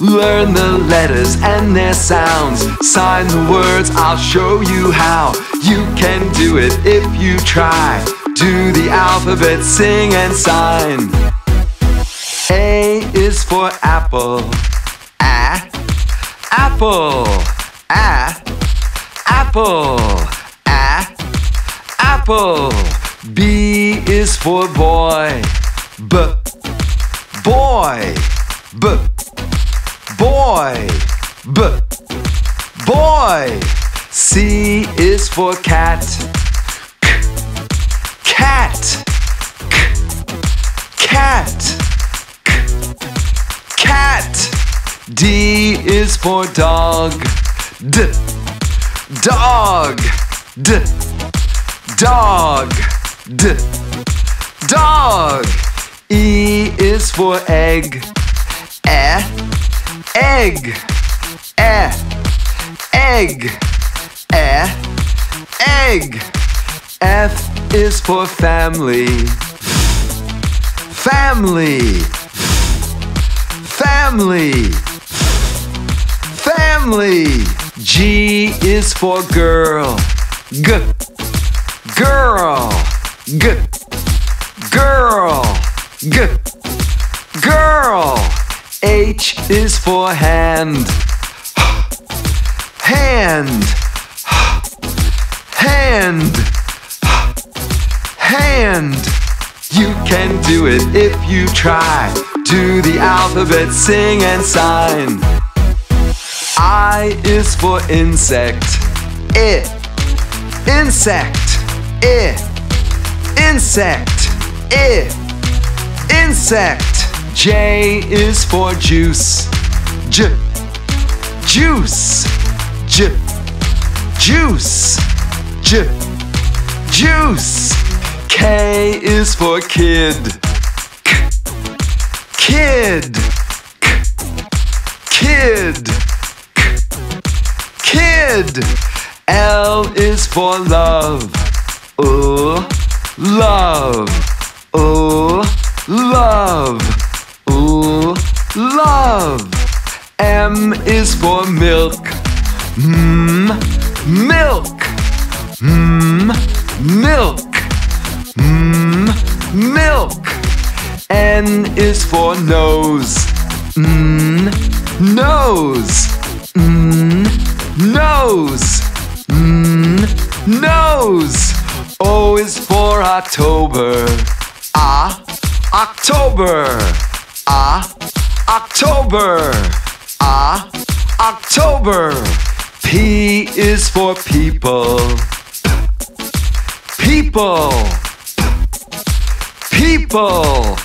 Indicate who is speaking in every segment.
Speaker 1: Learn the letters and their sounds. Sign the words, I'll show you how. You can do it if you try. Do the alphabet, sing and sign. A is for apple. A. Apple. A. Apple. A. Apple. B is for boy. B. Boy. B. Boy. B. Boy. C is for cat. K. Cat. K. Cat. K. Cat. D is for dog. D. Dog. D. Dog. D. Dog. E is for egg. E. Egg. E. Egg. E. Egg. F is for family. Family. Family. Family. G is for girl. G. Girl. G. Girl. G. Girl. H is for hand. Hand. Hand. Hand. You can do it if you try. Do the alphabet, sing and sign. I is for insect. I. Insect. I. Insect. I. Insect. J is for juice. J. Juice. J. Juice. J. Juice. K is for kid. K. Kid. K. Kid. K. Kid. L is for love. Uh, love. Uh, love. M is for milk. Mm, milk. Mm, milk. Mm, milk. N is for nose. Mm, nose. Mm, nose. Mm, nose. O is for October. Ah, October. Ah, October. Ah, October. P is for people. People. People.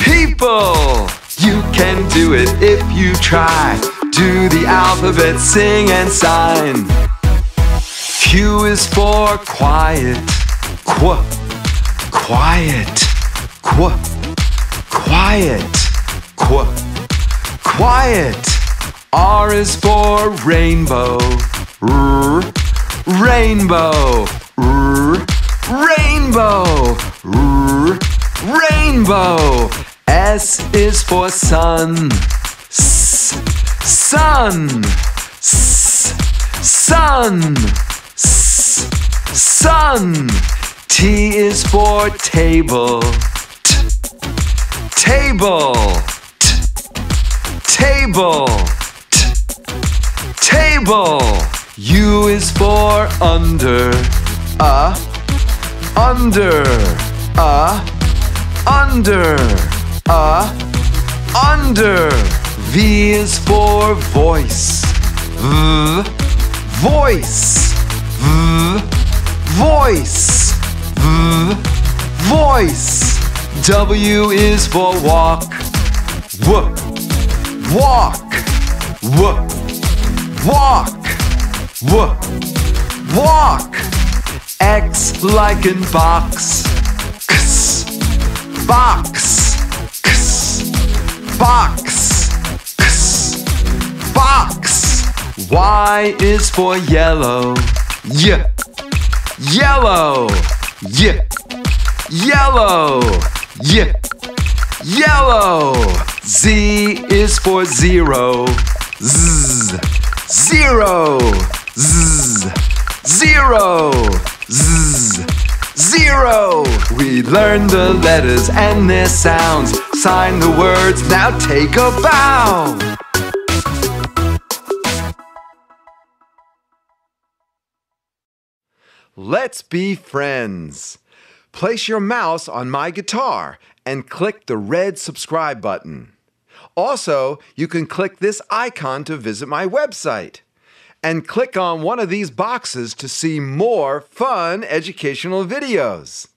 Speaker 1: People. You can do it if you try. Do the alphabet, sing and sign. Q is for quiet. Qu. Quiet. Qu. Quiet. Qu. Quiet. R is for rainbow. R. Rainbow. R. Rainbow. R. Rainbow. S is for sun. S. Sun. S. Sun. S. Sun. T is for table. T. Table. Table. T. Table. U is for under. Uh. Under. Uh. Under. Uh. Under. V is for voice. V. Voice. V. Voice. V. Voice. W is for walk. W. Walk. W. Walk. W. Walk. X like in box. X. Box. X. Box. X. Box. Y is for yellow. Y. Yellow. Y. Yellow. Y. Yellow. Z is for zero. Z. Zero. Z. Zero. Z. Zero. We learn the letters and their sounds. Sign the words, now take a bow. Let's be friends. Place your mouse on my guitar and click the red subscribe button. Also, you can click this icon to visit my website. And click on one of these boxes to see more fun educational videos.